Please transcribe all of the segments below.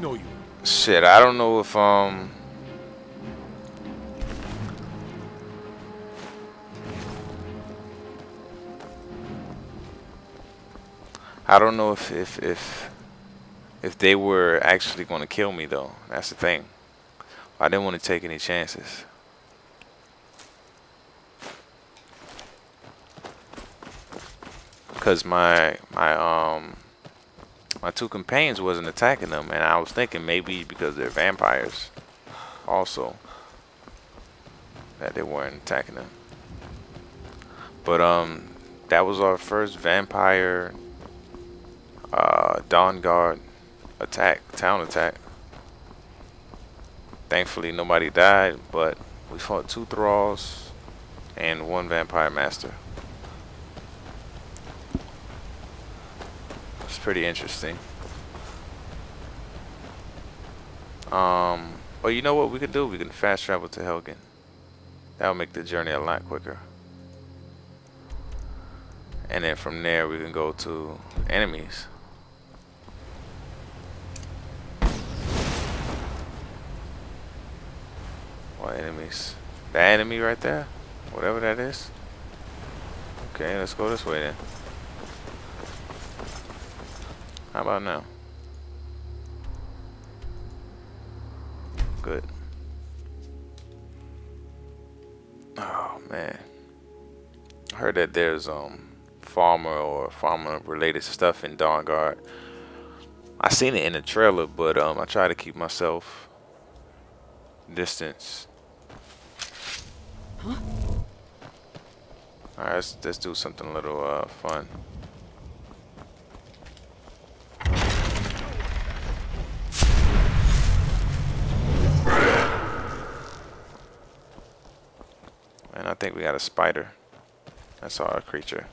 know you. Shit, I don't know if um I don't know if if if if they were actually going to kill me though. That's the thing. I didn't want to take any chances. Cause my my um my two companions wasn't attacking them, and I was thinking maybe because they're vampires, also that they weren't attacking them. But um, that was our first vampire uh, Dawnguard attack, town attack. Thankfully, nobody died, but we fought two thralls and one vampire master. It's pretty interesting. Um, well, you know what we could do? We can fast travel to Helgen. That'll make the journey a lot quicker. And then from there, we can go to enemies. What enemies? That enemy right there? Whatever that is? Okay, let's go this way then. How about now? Good. Oh man. I heard that there's um farmer or farmer related stuff in Dawnguard. I seen it in the trailer, but um I try to keep myself distance Huh? Alright, let's, let's do something a little uh, fun. And I think we got a spider. That's our creature.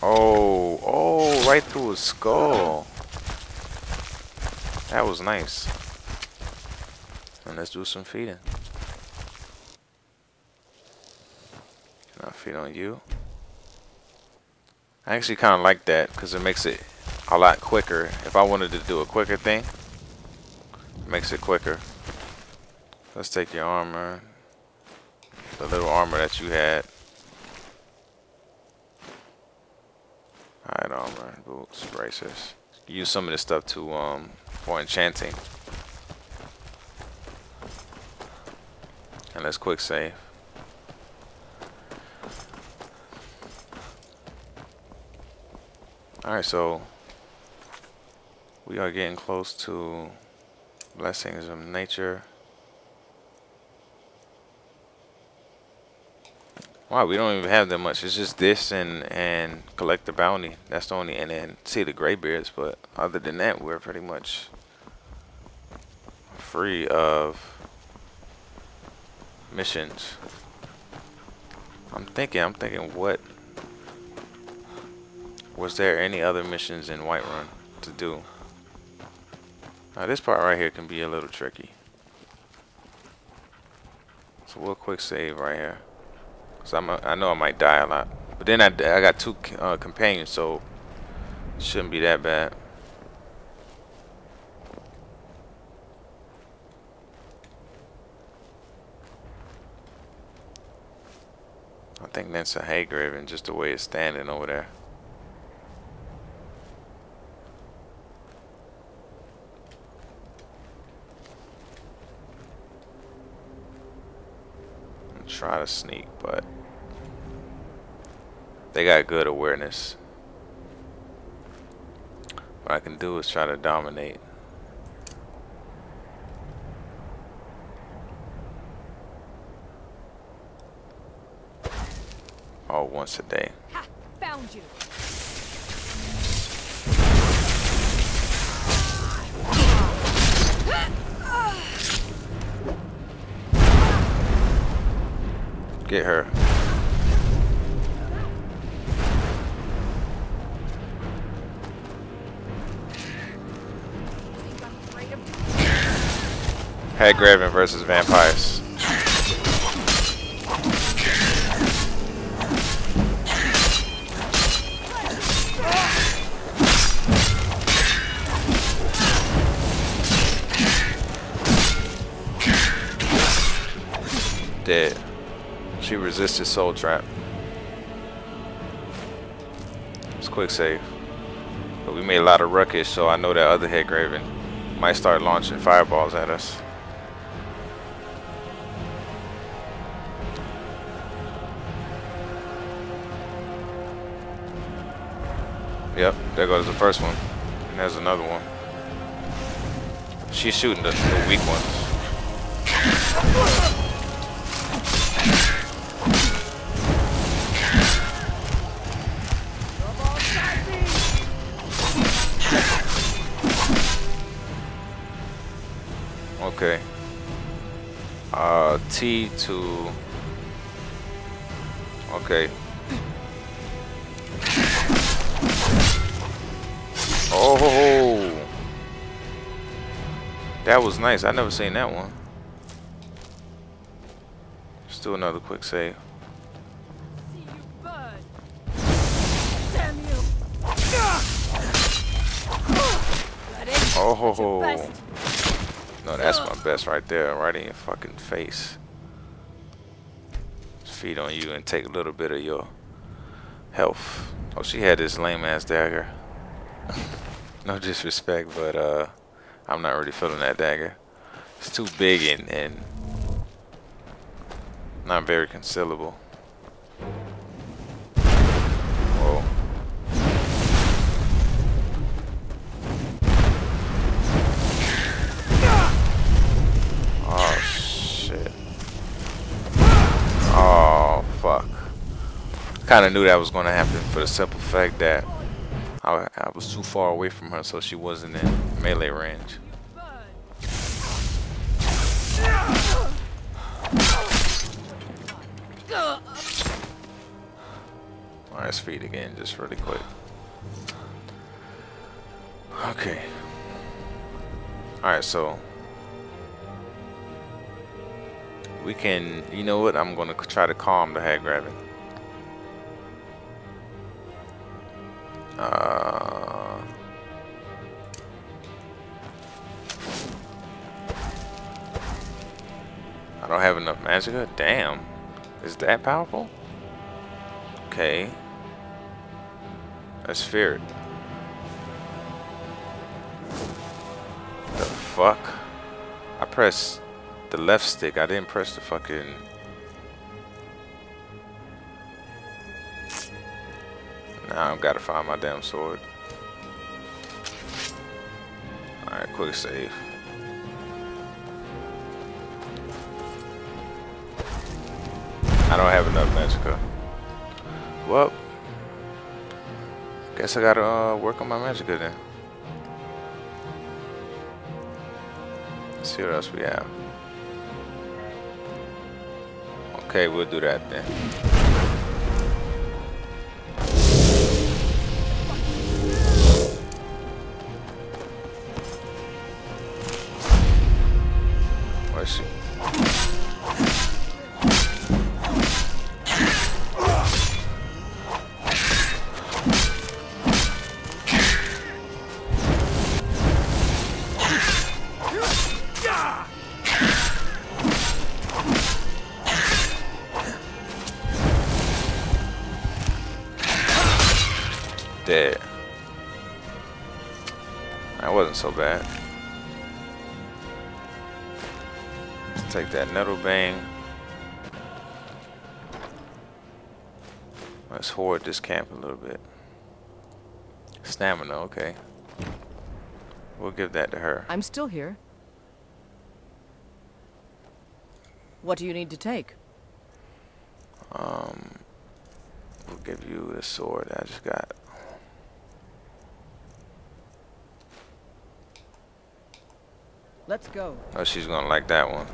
Oh, oh, right through his skull. That was nice. And let's do some feeding. Feed on you? I actually kind of like that because it makes it a lot quicker. If I wanted to do a quicker thing, it makes it quicker. Let's take your armor. The little armor that you had. Hide armor, boots, bracers. Use some of this stuff to um for enchanting. And let's quick save. Alright, so we are getting close to blessings of nature. Wow, we don't even have that much. It's just this and and collect the bounty. That's the only and then see the Greybeards. But other than that, we're pretty much free of missions. I'm thinking. I'm thinking. What was there any other missions in Whiterun to do? Now this part right here can be a little tricky. So we'll quick save right here. Cause I'm a, I know I might die a lot. But then I, I got two uh, companions, so shouldn't be that bad. I think that's a Hagraven and just the way it's standing over there. Try to sneak, but they got good awareness. What I can do is try to dominate. Oh, once a day. Ha, Get her. Hagraven versus vampires. She resisted soul trap. It's quick save. But we made a lot of ruckus, so I know that other Hagraven might start launching fireballs at us. Yep, there goes the first one. And there's another one. She's shooting the, the weak ones. T to. Okay. Oh, that was nice. I never seen that one. Let's do another quick save. Best right there, right in your fucking face. Feed on you and take a little bit of your health. Oh, she had this lame ass dagger. no disrespect, but uh, I'm not really feeling that dagger. It's too big and, and not very concealable. Kinda knew that was gonna happen for the simple fact that I, I was too far away from her, so she wasn't in melee range. Alright, speed again, just really quick. Okay. Alright, so we can, you know what, I'm gonna try to calm the Hagraven. Uh, magicka? Damn. Is that powerful? Okay. Let's fear it. The fuck? I pressed the left stick. I didn't press the fucking... Now I've got to find my damn sword. Alright, quick save. I don't have enough magicka. Well, guess I gotta uh, work on my magicka then. Let's see what else we have. Okay, we'll do that then. That wasn't so bad. Let's Take that Nettlebane. Let's hoard this camp a little bit. Stamina, okay. We'll give that to her. I'm still here. What do you need to take? Um, we'll give you the sword I just got. Let's go. Oh, she's gonna like that one.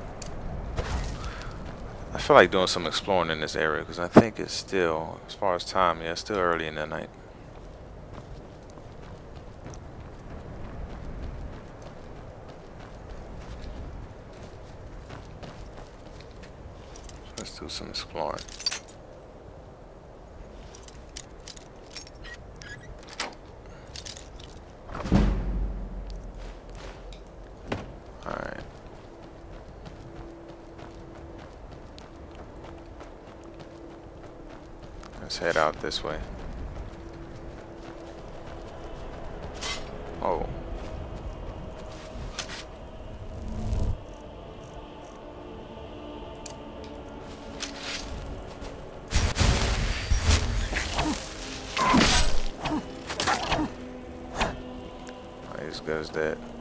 I feel like doing some exploring in this area because I think it's still, as far as time, yeah, it's still early in the night. Let's do some exploring. This way. Oh. As good as that.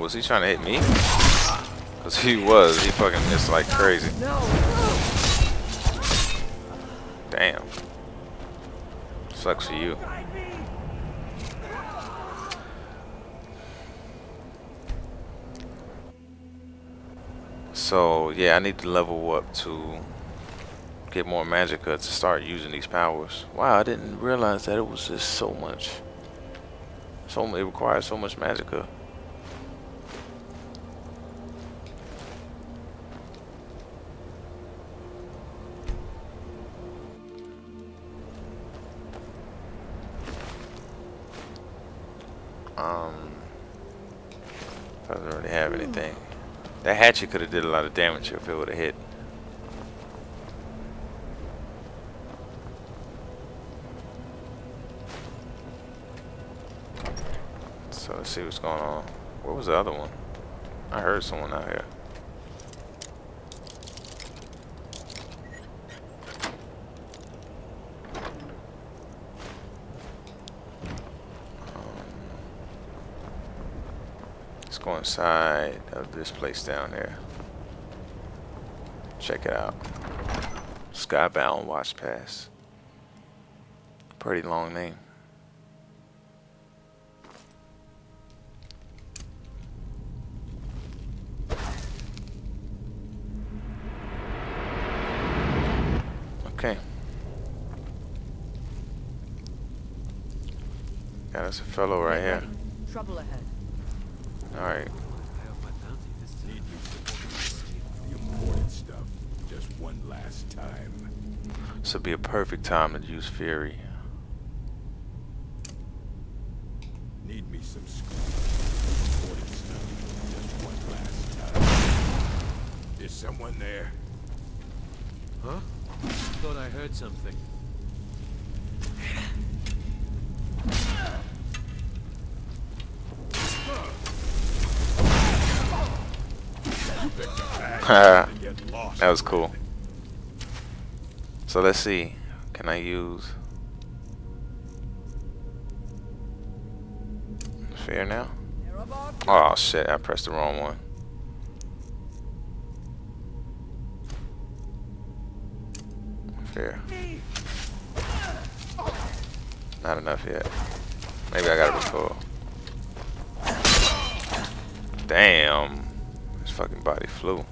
Was he trying to hit me? Cause he was. He fucking missed like crazy. Damn. Sucks for you. So yeah, I need to level up to get more magicka to start using these powers. Wow, I didn't realize that it was just so much. So it requires so much magicka. Um, doesn't really have anything. That hatchet could have did a lot of damage if it would have hit. So let's see what's going on. Where was the other one? I heard someone out here. Inside of this place down there. Check it out. Skybound Watch Pass. Pretty long name. Okay. Got us a fellow right here. Trouble ahead. Alright. Need you to the important stuff just one last time. This would be a perfect time to use Fury. Need me some sc- important stuff just one last time. Is someone there? Huh? Thought I heard something. that was cool. So let's see. Can I use Fear now? Oh shit, I pressed the wrong one. Fear. Not enough yet. Maybe I got it before. Damn. His fucking body flew.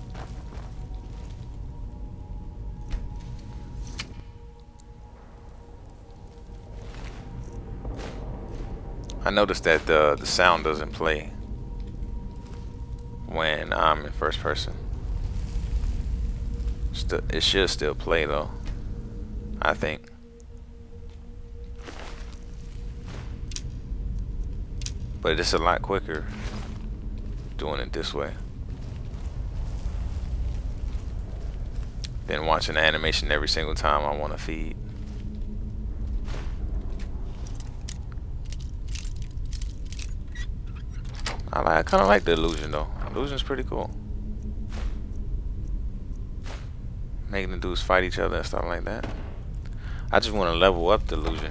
I noticed that the the sound doesn't play when I'm in first person. It should still play though. I think. But it's a lot quicker doing it this way than watching the animation every single time I want to feed. I like. I kind of like the illusion though. Illusion's pretty cool. Making the dudes fight each other and stuff like that. I just want to level up the illusion.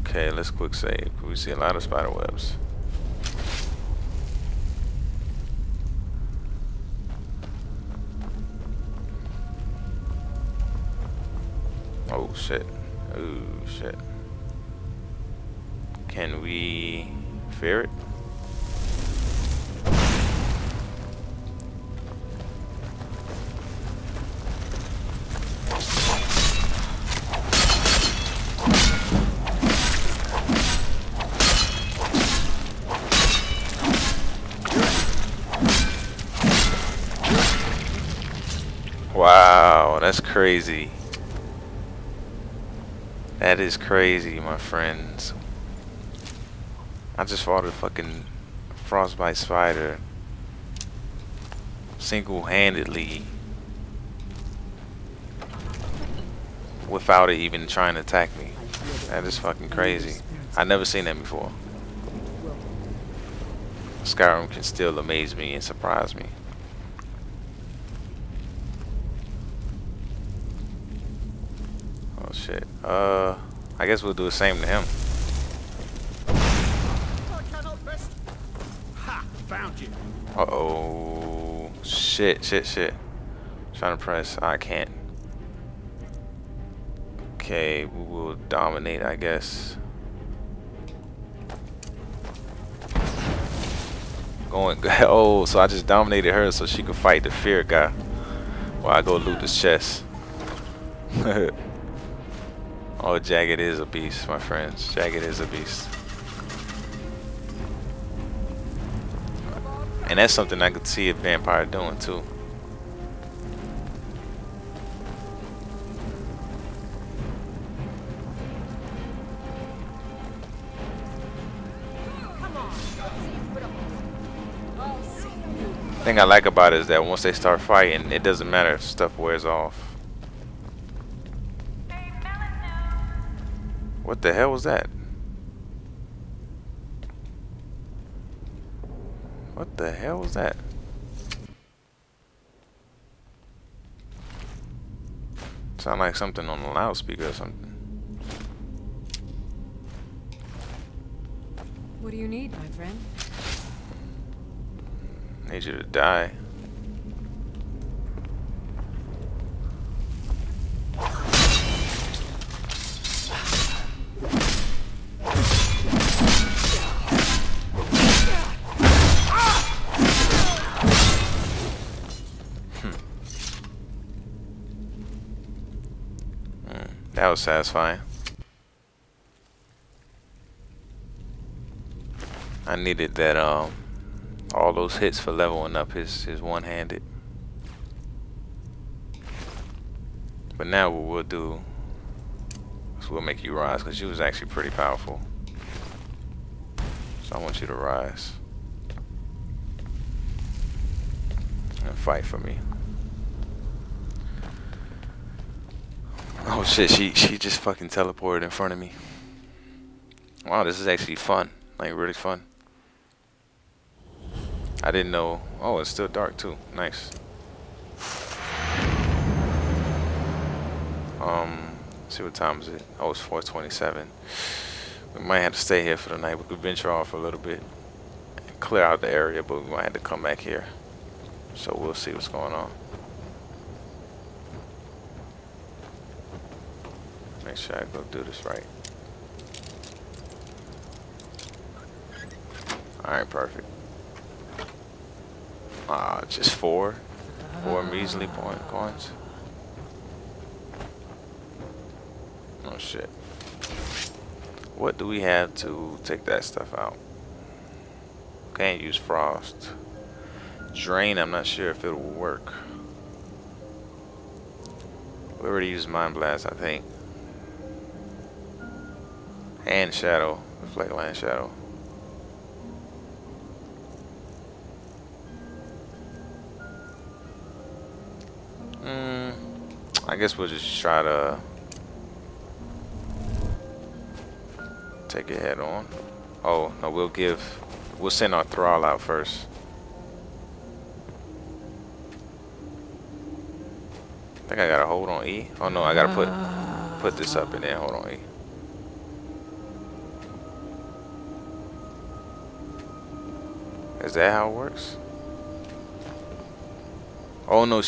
Okay, let's quick save. We see a lot of spider webs. Oh shit. Oh shit. Can we fear it. Wow, that's crazy. That is crazy, my friends. I just fought a fucking frostbite spider single-handedly without it even trying to attack me. That is fucking crazy. I never seen that before. Skyrim can still amaze me and surprise me. Oh shit. Uh, I guess we'll do the same to him. You. Uh oh. Shit, shit, shit. Trying to press. I can't. Okay, we will dominate, I guess. Going. Oh, so I just dominated her so she could fight the fear guy. While I go loot his chest. oh, Jagged is a beast, my friends. Jagged is a beast. And that's something I could see a vampire doing too. thing I like about it is that once they start fighting, it doesn't matter if stuff wears off. What the hell was that? What the hell was that? Sound like something on the loudspeaker or something. What do you need, my friend? Need you to die. Was satisfying. I needed that um all those hits for leveling up his, his one-handed. But now what we'll do is we'll make you rise because you was actually pretty powerful. So I want you to rise. And fight for me. Oh shit, she she just fucking teleported in front of me. Wow, this is actually fun. Like really fun. I didn't know. Oh, it's still dark too. Nice. Um, see what time is it? Oh, it's 4:27. We might have to stay here for the night. We could venture off a little bit, clear out the area, but we might have to come back here. So we'll see what's going on. Make sure I go do this right. Alright, perfect. Ah, just four. Four measly point coins. Oh shit. What do we have to take that stuff out? Can't use frost. Drain, I'm not sure if it'll work. We already used Mind Blast, I think. And Shadow. Reflect Land Shadow. Mm, I guess we'll just try to take it head on. Oh, no, we'll give, we'll send our thrall out first. I think I gotta hold on E. Oh no, I gotta put put this up and then hold on E. Is that how it works? Oh no.